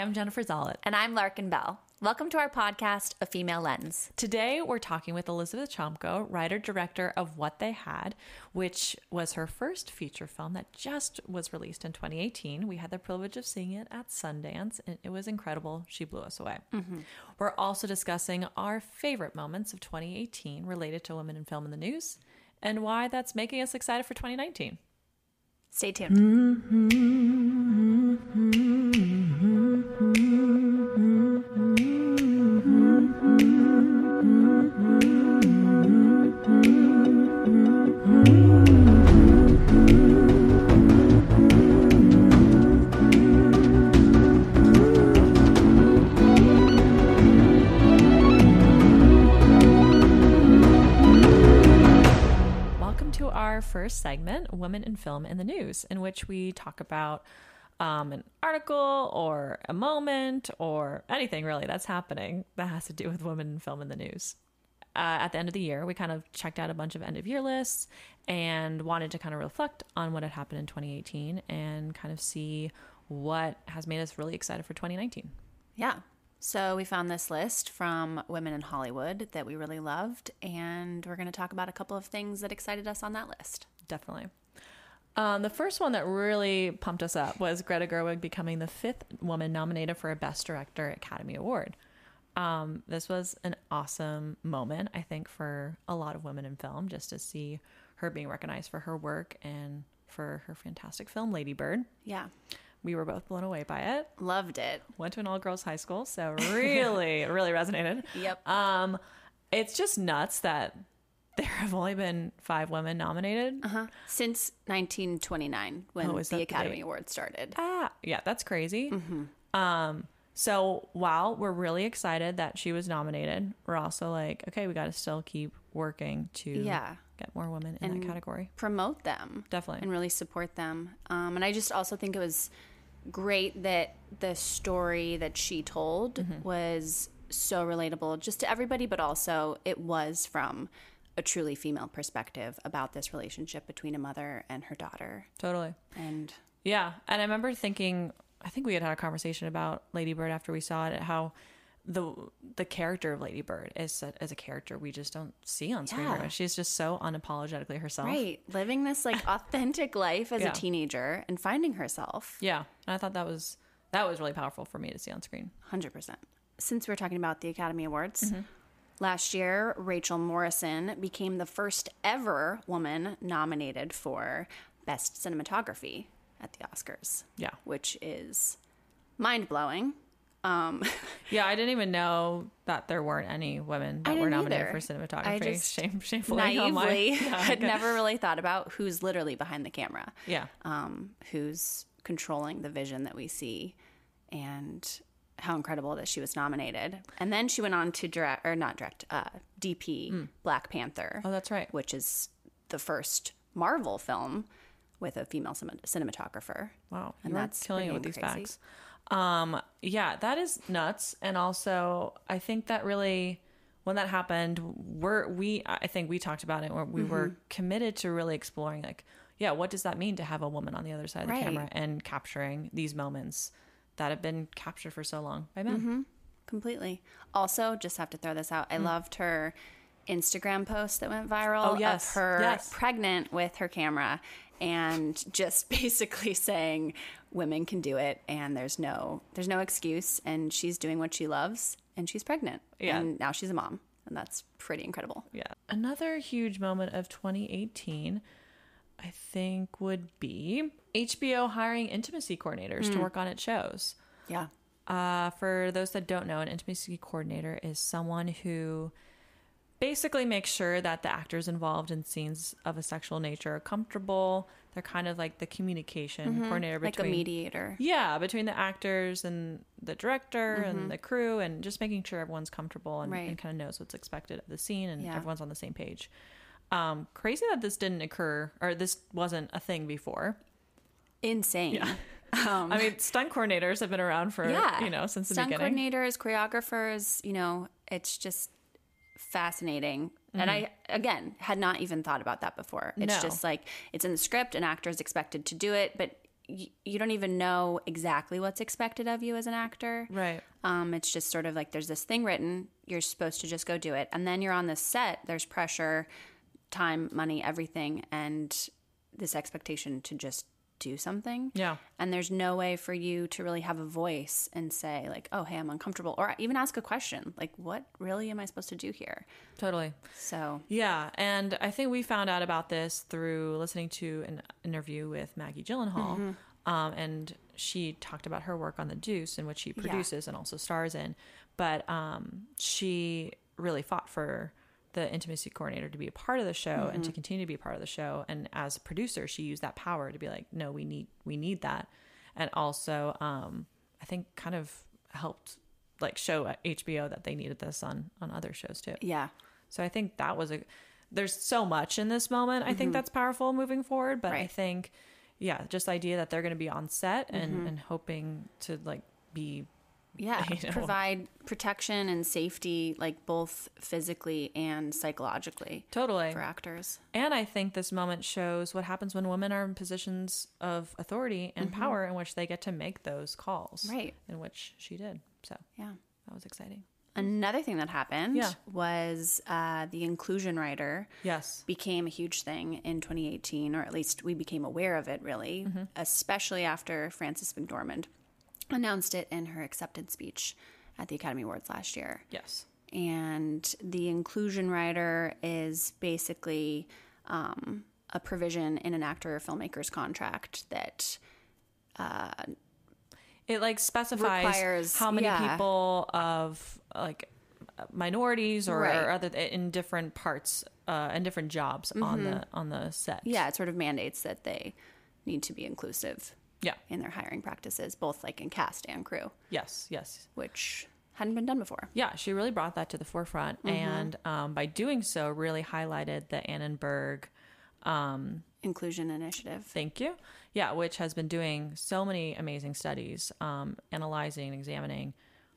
I'm Jennifer Zollet. And I'm Larkin Bell. Welcome to our podcast, A Female Lens. Today, we're talking with Elizabeth Chomko, writer director of What They Had, which was her first feature film that just was released in 2018. We had the privilege of seeing it at Sundance, and it was incredible. She blew us away. Mm-hmm. We're also discussing our favorite moments of 2018 related to women in film in the news, and why that's making us excited for 2019. Stay tuned. Welcome to our first segment, Women in Film and the News, in which we talk about um, an article or a moment or anything really that's happening that has to do with women in film and the news. Uh, at the end of the year, we kind of checked out a bunch of end of year lists and wanted to kind of reflect on what had happened in 2018 and kind of see what has made us really excited for 2019. Yeah. So we found this list from Women in Hollywood that we really loved, and we're going to talk about a couple of things that excited us on that list. Definitely. Um, the first one that really pumped us up was Greta Gerwig becoming the fifth woman nominated for a Best Director Academy Award. Um, this was an awesome moment, I think, for a lot of women in film, just to see her being recognized for her work and for her fantastic film, Lady Bird. Yeah. We were both blown away by it. Loved it. Went to an all girls high school, so really, really resonated. Yep. Um, it's just nuts that there have only been five women nominated. Uh-huh. Since 1929, when Oh, the the Academy date? Award started. Ah, yeah, that's crazy. Mm-hmm. Um, so while we're really excited that she was nominated, we're also like, okay, we got to still keep working to Yeah. get more women in that category. Promote them. Definitely. and really support them. Um, and I just also think it was great that the story that she told Mm-hmm. was so relatable just to everybody, but also it was from a truly female perspective about this relationship between a mother and her daughter. Totally. And Yeah, and I remember thinking, I think we had had a conversation about Lady Bird after we saw it, how the the character of Lady Bird is as a character we just don't see on screen. Yeah. She's just so unapologetically herself. right, living this like authentic life as Yeah. a teenager and finding herself. Yeah, and I thought that was that was really powerful for me to see on screen. 100%. Since we're talking about the Academy Awards, Mm-hmm. last year, Rachel Morrison became the first ever woman nominated for Best Cinematography at the Oscars. Yeah. Which is mind blowing. Um, Yeah, I didn't even know that there weren't any women that were nominated either. for cinematography. I just Shame, shamefully naively Yeah, had never really thought about who's literally behind the camera. Yeah, um, who's controlling the vision that we see, and how incredible that she was nominated. And then she went on to direct, or not direct, uh, DP Black Panther, Oh, that's right. which is the first Marvel film with a female cinematographer. Wow, And that's killing it with these facts. Um, yeah, that is nuts. And also, I think that really, when that happened, we're we I think we talked about it where we were Mm-hmm. committed to really exploring like, yeah, what does that mean to have a woman on the other side of the camera and capturing these moments that have been captured for so long by men. Mm-hmm. Completely. Also, just have to throw this out. I loved her Instagram post that went viral. Oh, yes. of her Yes. pregnant with her camera and just basically saying women can do it and there's no there's no excuse and she's doing what she loves and she's pregnant. Yeah. And now she's a mom. And that's pretty incredible. Yeah. Another huge moment of 2018, I think, would be HBO hiring intimacy coordinators Hmm. to work on its shows. Yeah. Uh, for those that don't know, an intimacy coordinator is someone who basically makes sure that the actors involved in scenes of a sexual nature are comfortable. They're kind of like the communication coordinator Mm-hmm. Like between a mediator. yeah, between the actors and the director and the crew, and just making sure everyone's comfortable and, Mm-hmm. Right. and kind of knows what's expected of the scene and Yeah. everyone's on the same page. Um, crazy that this didn't occur or this wasn't a thing before. Insane. Um, I mean, stunt coordinators have been around for yeah. you know since the Stunt beginning. coordinators, choreographers, you know, it's just fascinating. And I, again, had not even thought about that before. It's Mm-hmm. No. just like it's in the script, an actor is expected to do it, but y- you don't even know exactly what's expected of you as an actor. Right. Um, it's just sort of like there's this thing written, you're supposed to just go do it. And then you're on this set, there's pressure, time, money, everything, and this expectation to just do something. Yeah. And there's no way for you to really have a voice and say, like, oh, hey, I'm uncomfortable, or even ask a question, like, what really am I supposed to do here? Totally. So, Yeah, and I think we found out about this through listening to an interview with Maggie Gyllenhaal, Mm-hmm. um, and she talked about her work on The Deuce, in which she produces and also stars in. But um, she really fought for the intimacy coordinator to be a part of the show and Mm-hmm. to continue to be a part of the show. And as a producer, she used that power to be like, "No, we need we need that," and also um, I think kind of helped like show at HBO that they needed this on on other shows too. yeah. So I think that was a there's so much in this moment. I think that's powerful moving forward, but I Mm-hmm. Think yeah, just the idea that they're going to be on set and Mm-hmm. and hoping to like be Yeah, you know. provide protection and safety, like both physically and psychologically totally. for actors. And I think this moment shows what happens when women are in positions of authority and power in which they get to make those calls. Mm-hmm. Right. In which she did. So Yeah. that was exciting. Another thing that happened Yeah. was uh, the inclusion rider Yes. became a huge thing in 2018, or at least we became aware of it really, Mm-hmm. especially after Frances McDormand announced it in her acceptance speech at the Academy Awards last year. Yes. And the inclusion rider is basically um, a provision in an actor or filmmaker's contract that It like specifies Requires- how many yeah. people of like minorities or, Right. or other in different parts uh, and different jobs on the on the set. Mm-hmm. yeah, it sort of mandates that they need to be inclusive Yeah. in their hiring practices, both like in cast and crew, Yes. Yes. which hadn't been done before. Yeah. She really brought that to the forefront, Mm-hmm. and um, by doing so, really highlighted the Annenberg. Inclusion initiative. Thank you. Yeah, which has been doing so many amazing studies, um, analyzing and examining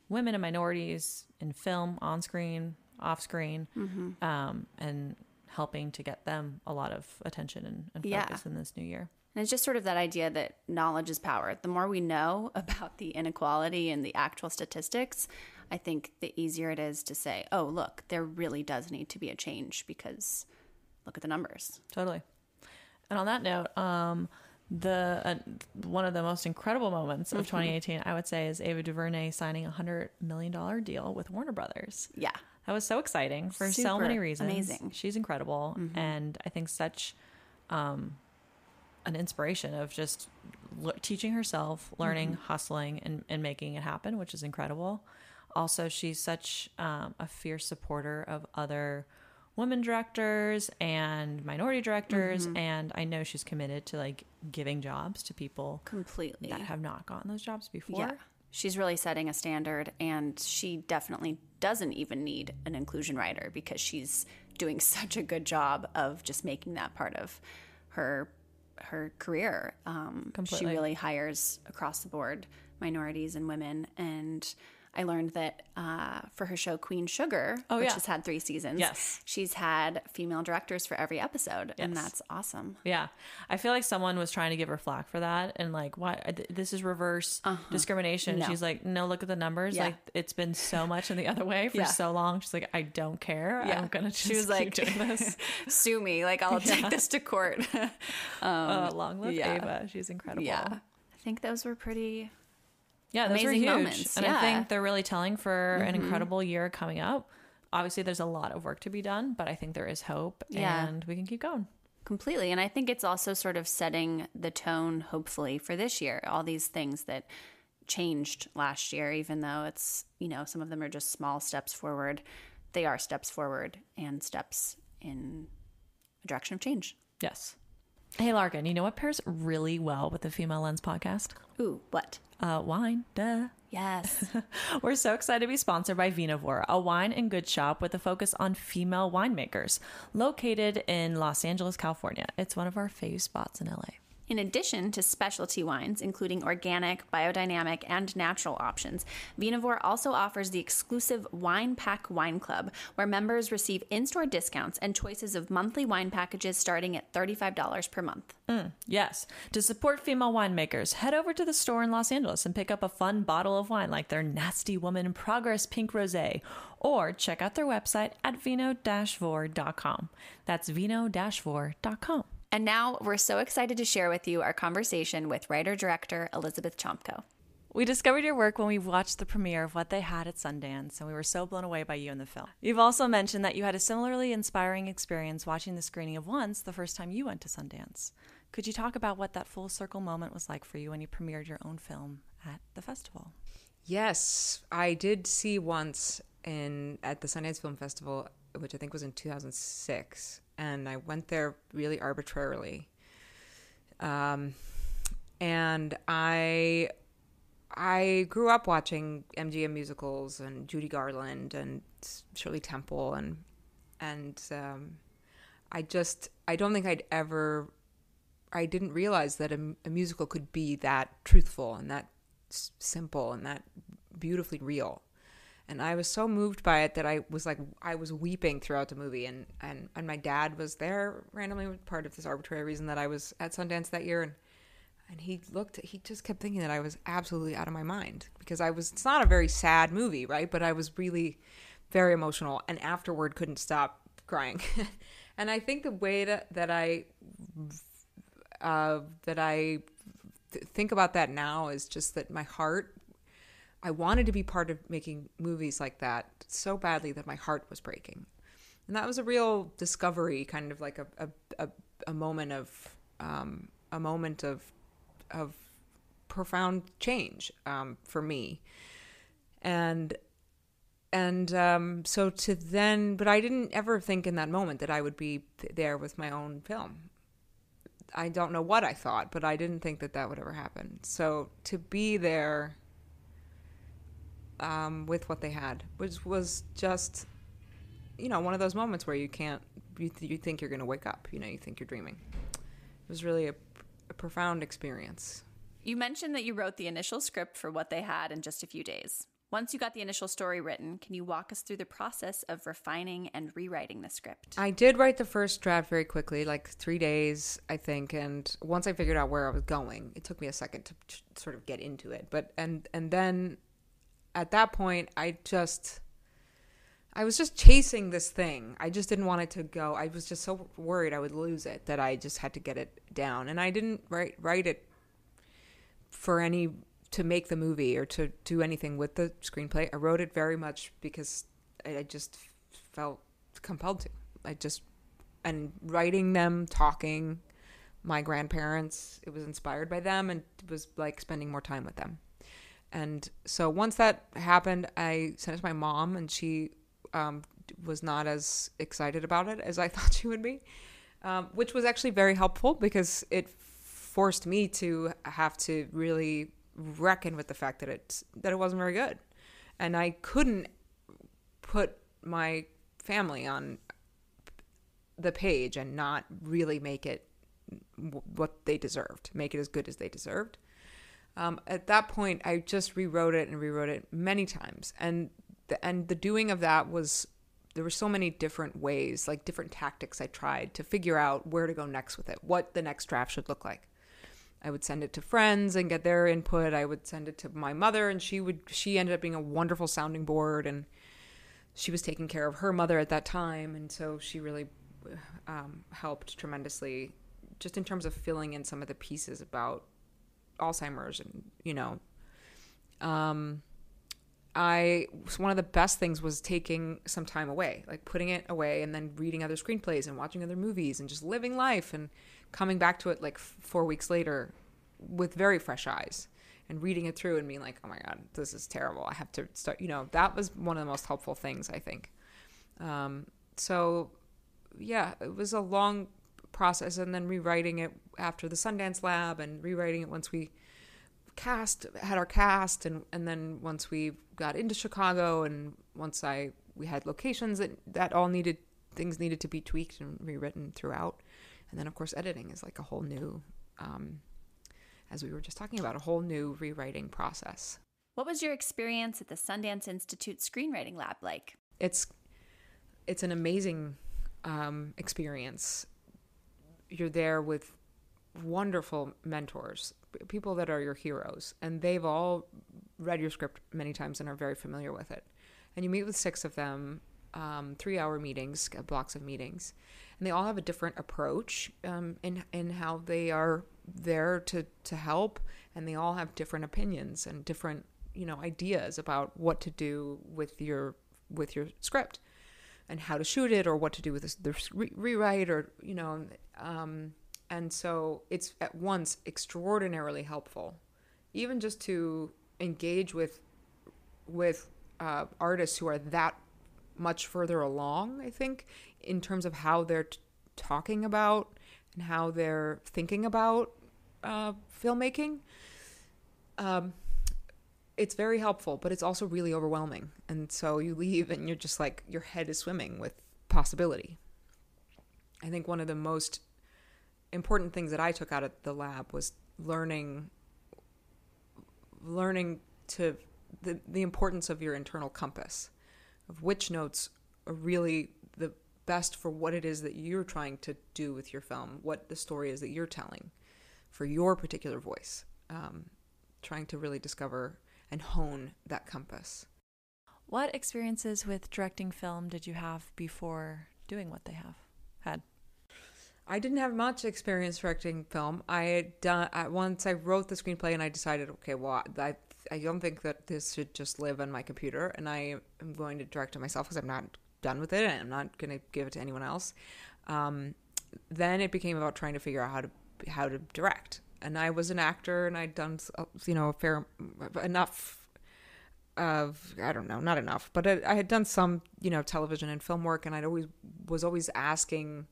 women and minorities in film, on screen, off screen, Mm-hmm. um, and helping to get them a lot of attention and, and Yeah. focus in this new year. And it's just sort of that idea that knowledge is power. The more we know about the inequality and the actual statistics, I think the easier it is to say, oh, look, there really does need to be a change because look at the numbers. Totally. And on that note, um, the uh, one of the most incredible moments Mm-hmm. of 2018, I would say, is Ava DuVernay signing a hundred million dollar deal with Warner Brothers. Yeah. That was so exciting for so many reasons. amazing. Mm-hmm. She's incredible, and I think such um, an inspiration of just l- teaching herself, learning, Mm-hmm. hustling, and, and making it happen, which is incredible. Also, she's such um, a fierce supporter of other women directors and minority directors, Mm-hmm. and I know she's committed to like giving jobs to people Completely. that have not gotten those jobs before. Yeah. She's really setting a standard, and she definitely doesn't even need an inclusion rider because she's doing such a good job of just making that part of her her career. Um, she really hires across the board minorities and women, and I learned that uh, for her show Queen Sugar, Oh, which yeah. has had three seasons, Yes. she's had female directors for every episode, and that's awesome. Yeah, I feel like someone was trying to give her flack for that, and like, why th- this is reverse discrimination. Uh-huh. No. She's like, no, look at the numbers. Yeah. Like, it's been so much in the other way for Yeah. so long. She's like, I don't care. I'm gonna just She was keep like, doing this. Sue me, like I'll take this to court. uh, long live. Ava. She's incredible. yeah, I think those were pretty yeah, Amazing huge, moments, and I yeah. Mm-hmm. think they're really telling for an incredible year coming up. Obviously, there's a lot of work to be done, but I think there is hope, Yeah. and we can keep going. Completely. And I think it's also sort of setting the tone, hopefully, for this year. All these things that changed last year, even though it's, you know, some of them are just small steps forward, they are steps forward and steps in a direction of change. Yes. Hey, Larkin, you know what pairs really well with the Female Lens podcast? Ooh, what? Uh, wine. Duh. Yes. We're so excited to be sponsored by Vinovore, a wine and goods shop with a focus on female winemakers, located in Los Angeles, California. It's one of our fave spots in LA. In addition to specialty wines, including organic, biodynamic, and natural options, Vinovore also offers the exclusive Wine Pack Wine Club, where members receive in store discounts and choices of monthly wine packages starting at $35 per month. Mm, yes. To support female winemakers, head over to the store in Los Angeles and pick up a fun bottle of wine like their Nasty Woman Progress Pink Rosé, or check out their website at vinovore.com. That's vinovore.com. And now we're so excited to share with you our conversation with writer director Elizabeth Chomko. We discovered your work when we watched the premiere of What They Had at Sundance, and we were so blown away by you in the film. You've also mentioned that you had a similarly inspiring experience watching the screening of Once the first time you went to Sundance. Could you talk about what that full circle moment was like for you when you premiered your own film at the festival? Yes, I did see Once in at the Sundance Film Festival, which I think was in 2006 and I went there really arbitrarily. Um, and I I grew up watching MGM musicals and Judy Garland and Shirley Temple and and um, I just I don't think I'd ever I didn't realize that a, a musical could be that truthful and that s- simple and that beautifully real and I was so moved by it that I was like I was weeping throughout the movie. And and and my dad was there randomly part of this arbitrary reason that I was at Sundance that year. And and he looked he just kept thinking that I was absolutely out of my mind because I was it's not a very sad movie right? But I was really very emotional and afterward couldn't stop crying. And I think the way that that I uh, that I th- think about that now is just that my heart I wanted to be part of making movies like that so badly that my heart was breaking. And that was a real discovery, kind of like a, a, a, a moment of um, a moment of of profound change um, for me. And and um, so to then, but I didn't ever think in that moment that I would be there with my own film. I don't know what I thought, but I didn't think that that would ever happen. So to be there um, with what they had, which was just, you know, one of those moments where you can't, you, th- you think you're going to wake up, you know, you think you're dreaming. It was really a, a profound experience. You mentioned that you wrote the initial script for what they had in just a few days. Once you got the initial story written, can you walk us through the process of refining and rewriting the script? I did write the first draft very quickly, like three days, I think. And once I figured out where I was going, it took me a second to sort of get into it. But and and then at that point, I just. I was just chasing this thing. I just didn't want it to go. I was just so worried I would lose it that I just had to get it down. And I didn't write write it for any to make the movie or to do anything with the screenplay. I wrote it very much because I just felt compelled to. I just and writing them, talking, my grandparents. It was inspired by them, and it was like spending more time with them. And so once that happened, I sent it to my mom, and she um, was not as excited about it as I thought she would be, um, which was actually very helpful because it forced me to have to really reckon with the fact that it that it wasn't very good, and I couldn't put my family on the page and not really make it what they deserved, make it as good as they deserved. Um, at that point, I just rewrote it and rewrote it many times, and the, and the doing of that was there were so many different ways, like different tactics I tried to figure out where to go next with it, what the next draft should look like. I would send it to friends and get their input. I would send it to my mother, and she would she ended up being a wonderful sounding board, and she was taking care of her mother at that time, and so she really um, helped tremendously, just in terms of filling in some of the pieces about Alzheimer's, and you know, um, I one of the best things was taking some time away, like putting it away, and then reading other screenplays and watching other movies, and just living life and coming back to it like four weeks later with very fresh eyes and reading it through and being like, oh my God, this is terrible. I have to start, you know, that was one of the most helpful things, I think. Um, so, yeah, it was a long process and then rewriting it after the Sundance Lab and rewriting it once we cast, had our cast, and, and then once we got into Chicago and once I, we had locations that, that all needed, things needed to be tweaked and rewritten throughout and then of course editing is like a whole new um, as we were just talking about, a whole new rewriting process. What was your experience at the Sundance Institute Screenwriting Lab like? It's it's an amazing um, experience. You're there with wonderful mentors, people that are your heroes, and they've all read your script many times and are very familiar with it. And you meet with six of them, um, three-hour meetings, uh, blocks of meetings, and they all have a different approach um, in in how they are there to to help, and they all have different opinions and different you know ideas about what to do with your with your script and how to shoot it or what to do with the re- rewrite or you know um, and so it's at once extraordinarily helpful. Even just to engage with with uh, artists who are that much further along i think in terms of how they're t- talking about and how they're thinking about uh, filmmaking um, it's very helpful, but it's also really overwhelming. And so you leave and you're just like, your head is swimming with possibility. I think one of the most important things that I took out of the lab was learning learning to the, the importance of your internal compass of which notes are really the best for what it is that you're trying to do with your film what the story is that you're telling for your particular voice um, trying to really discover and hone that compass. What experiences with directing film did you have before doing what they have had? I didn't have much experience directing film. I had done I, once I wrote the screenplay and I decided, okay, well, I I don't think that this should just live on my computer, and I am going to direct it myself because I'm not done with it, and I'm not going to give it to anyone else. Um, then it became about trying to figure out how to how to direct, and I was an actor and I'd done uh, you know a fair enough of I don't know not enough but I, I, had done some you know television and film work and I'd always was always asking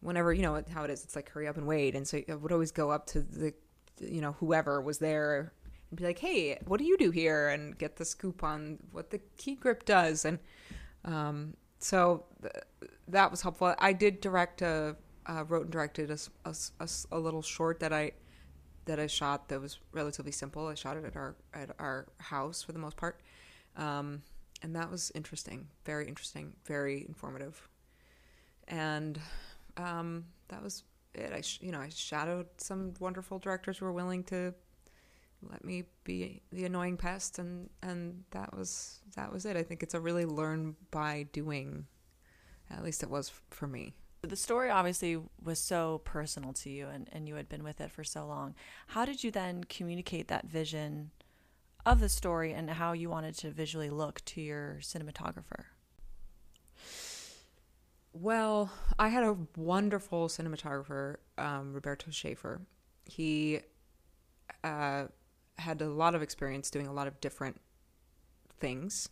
whenever you know how it is it's like hurry up and wait and so I would always go up to the you know whoever was there and be like hey what do you do here? and get the scoop on what the key grip does and um, so th- that was helpful. I did direct a uh, wrote and directed a, a, a, a little short that I that I shot that was relatively simple. I shot it at our at our house for the most part, um, and that was interesting, very interesting, very informative, and um, that was it. I you know I shadowed some wonderful directors who were willing to let me be the annoying pest, and and that was that was it. I think it's a really learn by doing. At least it was for me the story obviously was so personal to you and, and you had been with it for so long. How did you then communicate that vision of the story and how you wanted to visually look to your cinematographer? Well, I had a wonderful cinematographer, um, Roberto Schaefer. He uh, had a lot of experience doing a lot of different things.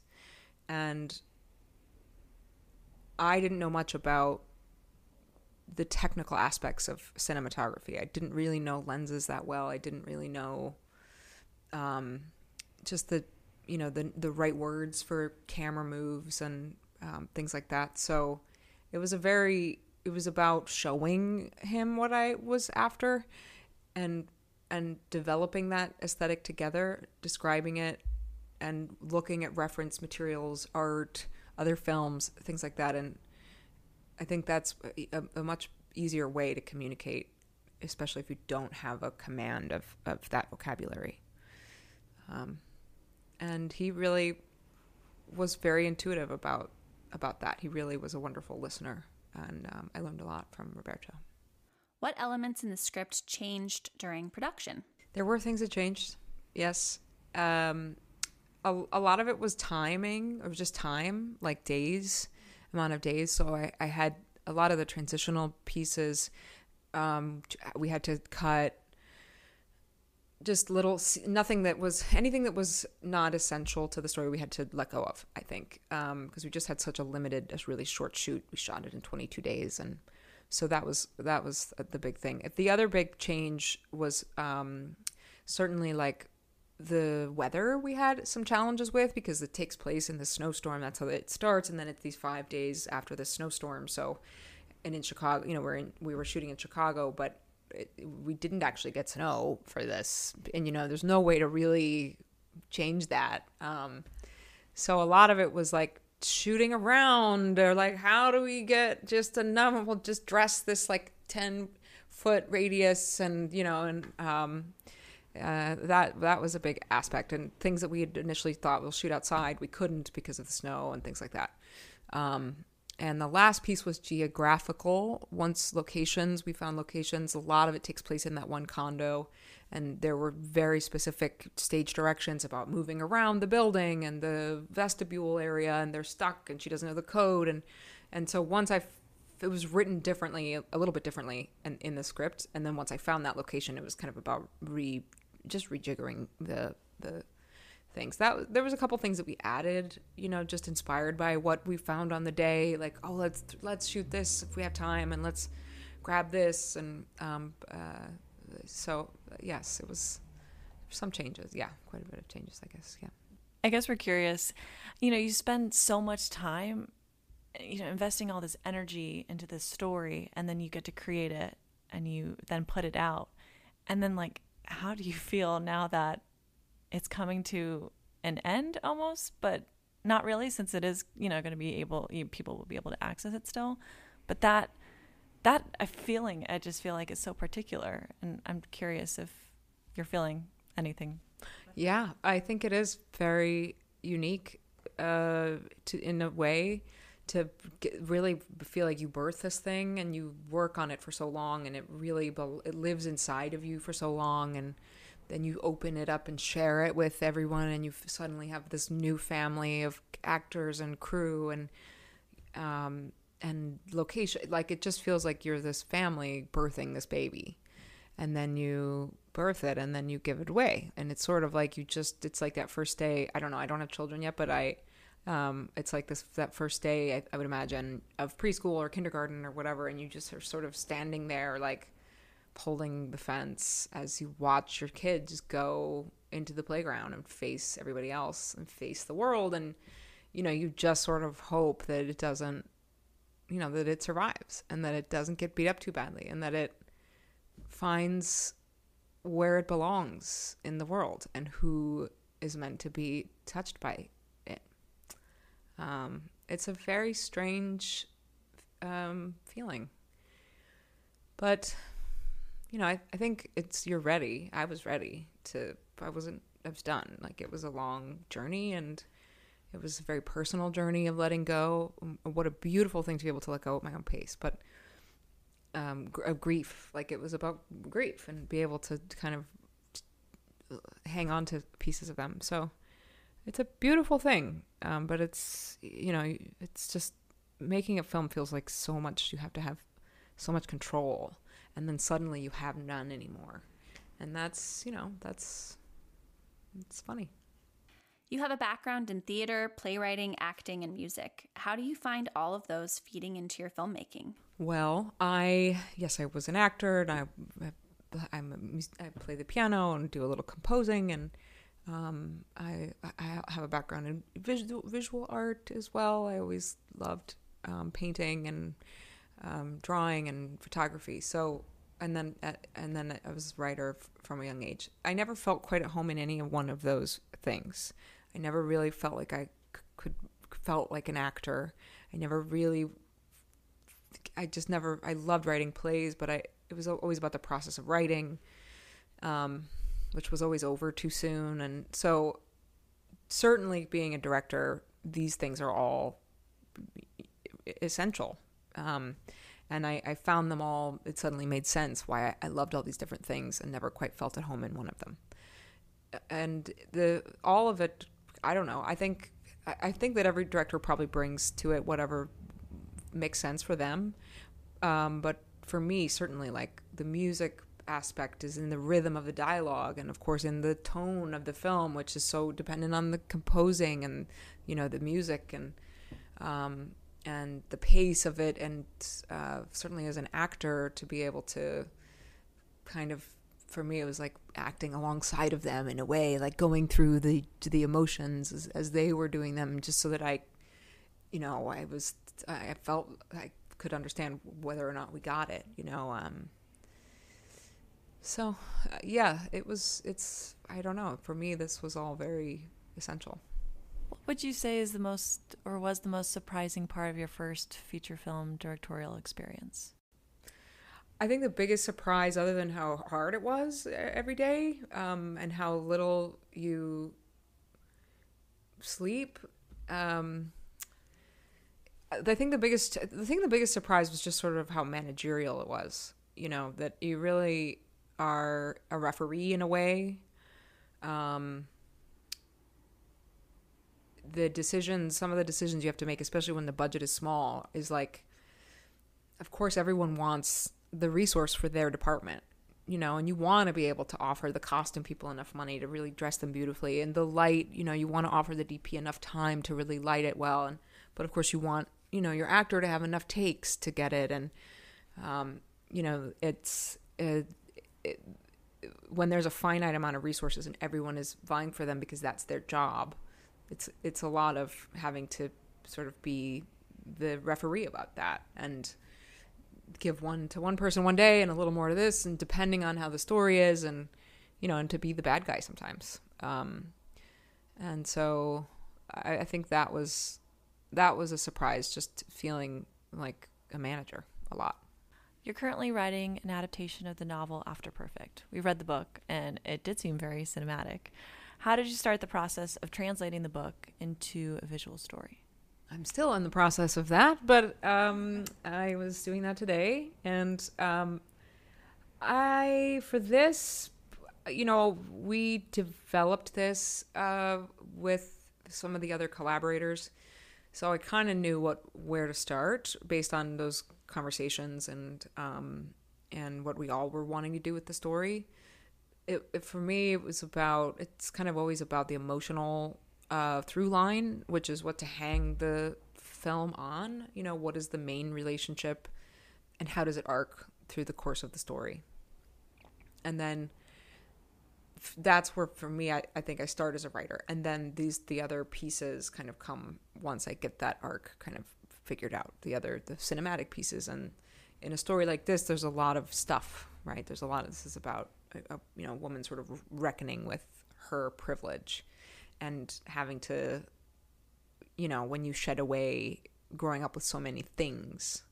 And I didn't know much about the technical aspects of cinematography. I didn't really know lenses that well. I didn't really know um, just the you know the the right words for camera moves and um, things like that. So it was a very it was about showing him what I was after and and developing that aesthetic together, describing it and looking at reference materials, art, other films, things like that and I think that's a, a, much easier way to communicate, especially if you don't have a command of, of that vocabulary. Um, and he really was very intuitive about about that. He really was a wonderful listener, and um, I learned a lot from Roberto. What elements in the script changed during production? There were things that changed. Yes. Um, a, a lot of it was timing. It was just time, like days amount of days. So I, I had a lot of the transitional pieces. Um, we had to cut just little nothing that was anything that was not essential to the story we had to let go of i think because um, we just had such a limited a really short shoot we shot it in 22 days and so that was that was the big thing the other big change was um, certainly like the weather we had some challenges with because it takes place in the snowstorm. That's how it starts, and then it's these five days after the snowstorm. So, and in Chicago, you know, we're in we were shooting in Chicago, but it, we didn't actually get snow for this, and you know, there's no way to really change that. Um, so a lot of it was like shooting around, or like, how do we get just enough? We'll just dress this like ten foot radius, and you know, and um, uh, that that was a big aspect. And things that we had initially thought we'll shoot outside, we couldn't because of the snow and things like that. Um, and the last piece was geographical. Once locations, we found locations. A lot of it takes place in that one condo. And there were very specific stage directions about moving around the building and the vestibule area. And they're stuck and she doesn't know the code. And, and so once I, it was written differently, a little bit differently in, in the script. And then once I found that location, it was kind of about re, just rejiggering the, the things. That there was a couple things that we added, you know, just inspired by what we found on the day. Like, oh, let's let's shoot this if we have time, and let's grab this, and um, uh, so yes, it was some changes. Yeah, quite a bit of changes, I guess. Yeah. I guess we're curious. You know, you spend so much time, you know, investing all this energy into this story, and then you get to create it, and you then put it out, and then like, how do you feel now that it's coming to an end almost, but not really since it is, you know, going to be able you, people will be able to access it still. But that that a feeling I just feel like is so particular and I'm curious if you're feeling anything. Yeah, I think it is very unique uh to in a way to get, really feel like you birth this thing and you work on it for so long and it really it lives inside of you for so long and then you open it up and share it with everyone and you suddenly have this new family of actors and crew and um and location like it just feels like you're this family birthing this baby. And then you birth it and then you give it away. And it's sort of like you just it's like that first day i don't know i don't have children yet but i um, it's like this that first day I, I would imagine of preschool or kindergarten or whatever and you just are sort of standing there like holding the fence as you watch your kids go into the playground and face everybody else and face the world. And you know you just sort of hope that it doesn't you know that it survives and that it doesn't get beat up too badly and that it finds where it belongs in the world and who is meant to be touched by um, it's a very strange um, feeling but you know, I, I think it's you're ready. I was ready to. I wasn't. I was done. Like it was a long journey, and it was a very personal journey of letting go. What a beautiful thing to be able to let go at my own pace, but um, of grief. Like it was about grief and be able to kind of hang on to pieces of them. So it's a beautiful thing, um, but it's you know it's just making a film feels like so much. You have to have so much control and then suddenly you have none anymore. And that's, you know, that's it's funny. You have a background in theater, playwriting, acting, and music. How do you find all of those feeding into your filmmaking? Well, I yes, I was an actor, and I I'm a, I play the piano and do a little composing, and um, I I have a background in visual visual art as well. I always loved um, painting and um, drawing and photography. So, and then uh, and then I was a writer from a young age. I never felt quite at home in any one of those things. I never really felt like I could felt like an actor. I never really. I just never. I loved writing plays, but I it was always about the process of writing, um, which was always over too soon. And so, certainly, being a director, these things are all essential um, and I, I, found them all. It suddenly made sense why I, I, loved all these different things and never quite felt at home in one of them. And the all of it, I don't know. I think I think that every director probably brings to it whatever makes sense for them. Um, but for me, certainly, like the music aspect is in the rhythm of the dialogue, and of course in the tone of the film, which is so dependent on the composing and you know the music and. Um, and the pace of it, and uh, certainly as an actor to be able to kind of for me it was like acting alongside of them in a way like going through the the emotions as, as they were doing them just so that i you know i was i felt i could understand whether or not we got it you know um So, uh, yeah, it was. It's. I don't know. For me, this was all very essential. What would you say is the most, or was the most surprising part of your first feature film directorial experience? I think the biggest surprise, other than how hard it was every day um, and how little you sleep, um, I think the biggest, the thing, the biggest surprise was just sort of how managerial it was. You know that you really are a referee in a way. Um, the decisions, some of the decisions you have to make, especially when the budget is small, is like, of course, everyone wants the resource for their department, you know, and you want to be able to offer the costume people enough money to really dress them beautifully, and the light, you know, you want to offer the DP enough time to really light it well, and but of course, you want you know your actor to have enough takes to get it, and um, you know, it's it, it, when there's a finite amount of resources and everyone is vying for them because that's their job it's it's a lot of having to sort of be the referee about that and give one to one person one day and a little more to this and depending on how the story is and you know and to be the bad guy sometimes. Um, and so I, I think that was that was a surprise just feeling like a manager a lot you're currently writing an adaptation of the novel After Perfect. We read the book, and it did seem very cinematic. How did you start the process of translating the book into a visual story? I'm still in the process of that, but um, I was doing that today, and um, I for this, you know, we developed this uh, with some of the other collaborators, so I kind of knew what where to start based on those conversations and um, and what we all were wanting to do with the story. It, it, for me it was about it's kind of always about the emotional uh, through line which is what to hang the film on. You know what is the main relationship and how does it arc through the course of the story? And then that's where for me I, I think i start as a writer. And then these the other pieces kind of come once i get that arc kind of figured out the other the cinematic pieces. And in a story like this there's a lot of stuff right? There's a lot of this is about a, you know woman sort of reckoning with her privilege and having to you know when you shed away growing up with so many things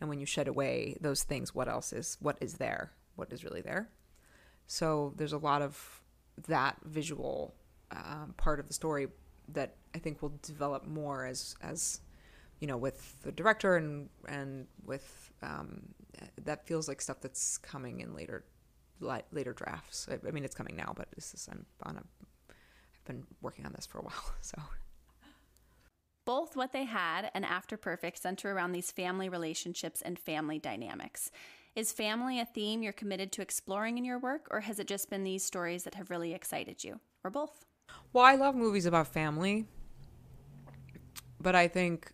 and when you shed away those things what else is what is there? What is really there? So there's a lot of that visual uh, part of the story that I think will develop more as as you know with the director and and with um, that feels like stuff that's coming in later later drafts. I, I mean, it's coming now, but this is I'm on a. I've been working on this for a while, so. Both what they had and After Perfect center around these family relationships and family dynamics. Is family a theme you're committed to exploring in your work, or has it just been these stories that have really excited you, or both? Well, I love movies about family, but I think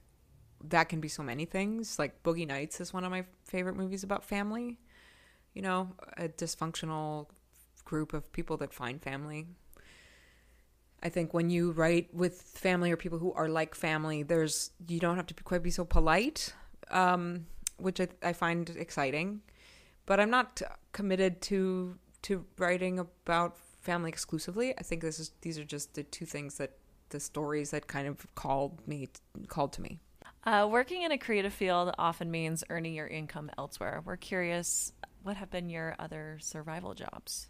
that can be so many things. Like Boogie Nights is one of my favorite movies about family you know, a dysfunctional group of people that find family. I think when you write with family or people who are like family, there's you don't have to be quite be so polite, um, which I, I find exciting. But I'm not committed to to writing about family exclusively. I think this is these are just the two things that the stories that kind of called me called to me. Uh, working in a creative field often means earning your income elsewhere. We're curious what have been your other survival jobs?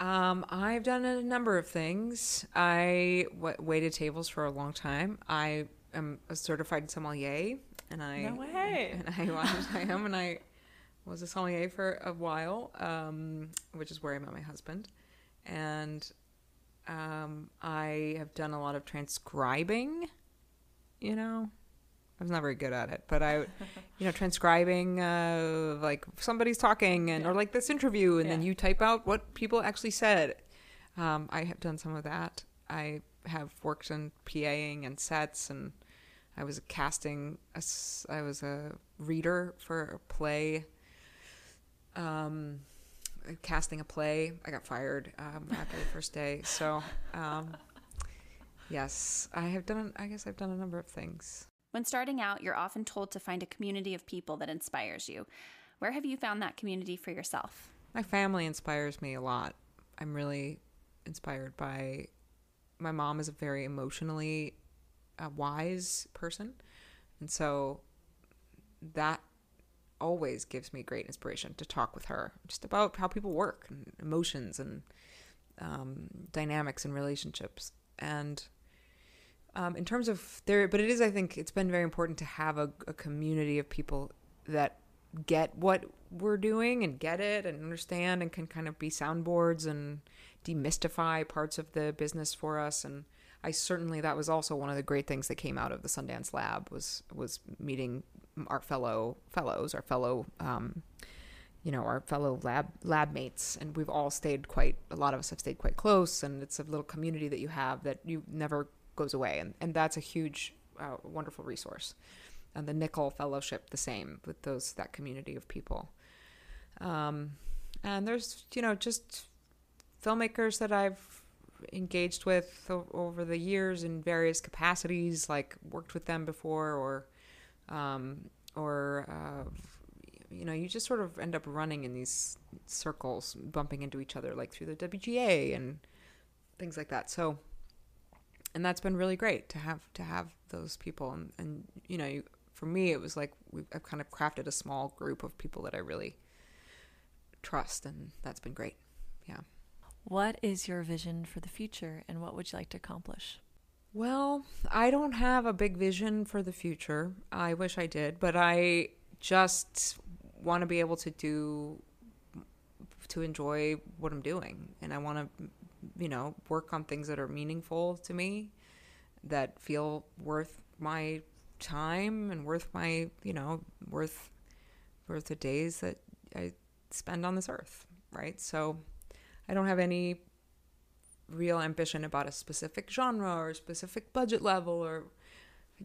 Um, I've done a number of things. I w- waited tables for a long time. I am a certified sommelier, and I no way. And I was, I am, and I was a sommelier for a while, um, which is where I met my husband, and um, I have done a lot of transcribing. You know, I was not very good at it, but I, you know, transcribing uh, like somebody's talking and yeah. or like this interview, and yeah. then you type out what people actually said. Um, I have done some of that. I have worked in PAing and sets, and I was a casting. A, I was a reader for a play. Um, casting a play. I got fired um, after the first day. So, um, yes, I have done. I guess I've done a number of things. When starting out, you're often told to find a community of people that inspires you. Where have you found that community for yourself? my family inspires me a lot. I'm really inspired by my mom is a very emotionally uh, wise person, and so that always gives me great inspiration to talk with her just about how people work and emotions and um, dynamics and relationships. And um, in terms of there, but it is, I think, it's been very important to have a, a community of people that get what we're doing and get it and understand and can kind of be soundboards and demystify parts of the business for us and I certainly that was also one of the great things that came out of the Sundance Lab was was meeting our fellow fellows, our fellow um, you know, our fellow lab lab mates, and we've all stayed quite. A lot of us have stayed quite close, and it's a little community that you have that you never goes away, and and that's a huge, uh, wonderful resource. And the Nicholl Fellowship, the same with those that community of people. Um, and there's you know just filmmakers that I've engaged with over the years in various capacities, like worked with them before, or um, or uh, you know, you just sort of end up running in these circles, bumping into each other, like through the WGA and things like that. So, and that's been really great to have to have those people, and and you know, you, for me, it was like we've I've kind of crafted a small group of people that I really trust, and that's been great. Yeah. What is your vision for the future and what would you like to accomplish? Well, I don't have a big vision for the future. I wish I did, but I just want to be able to do to enjoy what I'm doing and I want to you know, work on things that are meaningful to me that feel worth my time and worth my, you know, worth worth the days that I spend on this earth, right? So I don't have any real ambition about a specific genre or specific budget level or I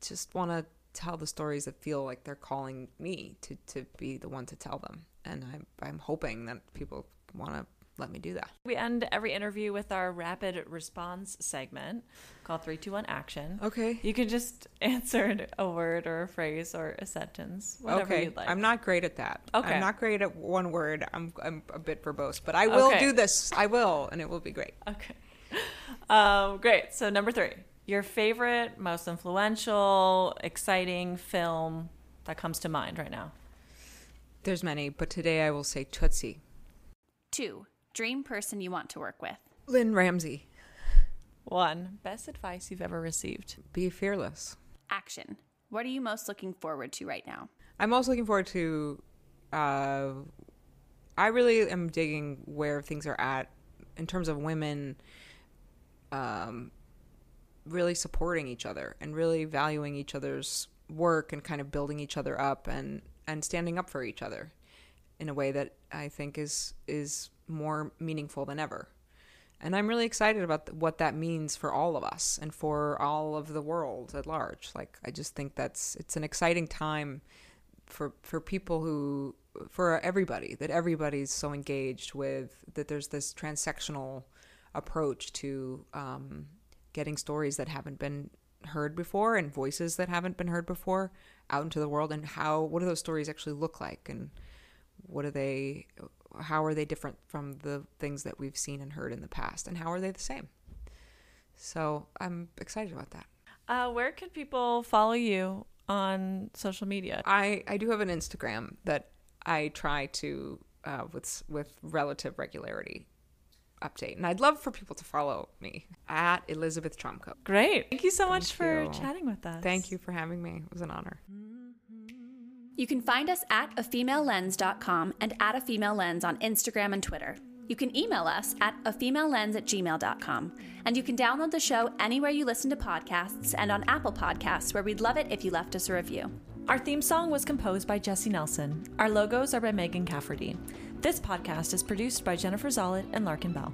just want to tell the stories that feel like they're calling me to, to be the one to tell them and I'm, I'm hoping that people want to let me do that We end every interview with our rapid response segment called 321 Action. okay You can just answer a word or a phrase or a sentence, whatever okay you'd like. i'm not great at that Okay. i'm not great at one word i'm, I'm a bit verbose but i will Okay. do this i will and it will be great Okay. Um, great. So number three, your favorite, most influential, exciting film that comes to mind right now. there's many but today i will say tootsie Two, dream person you want to work with. Lynne Ramsay One, best advice you've ever received. be fearless Action. What are you most looking forward to right now? I'm also looking forward to. Uh, I really am digging where things are at in terms of women. Um, really supporting each other and really valuing each other's work and kind of building each other up and and standing up for each other in a way that I think is is more meaningful than ever. And I'm really excited about what that means for all of us and for all of the world at large. Like I just think that's it's an exciting time for for people who for everybody that everybody's so engaged with that there's this transsectional approach to um, getting stories that haven't been heard before and voices that haven't been heard before out into the world and how what do those stories actually look like and what do they how are they different from the things that we've seen and heard in the past and how are they the same so i'm excited about that Uh, where can people follow you on social media? I, I do have an Instagram that I try to uh, with with relative regularity update, and I'd love for people to follow me at Elizabeth Chomko. Great. Thank you so much Thank for chatting with us. Thank you for having me. It was an honor. You can find us at afemalelens.com and at a female lens on Instagram and Twitter. You can email us at afemalelens at gmail.com. And you can download the show anywhere you listen to podcasts and on Apple Podcasts, where we'd love it if you left us a review. Our theme song was composed by Jesse Nelson. Our logos are by Megan Cafferty. This podcast is produced by Jennifer Zollet and Larkin Bell.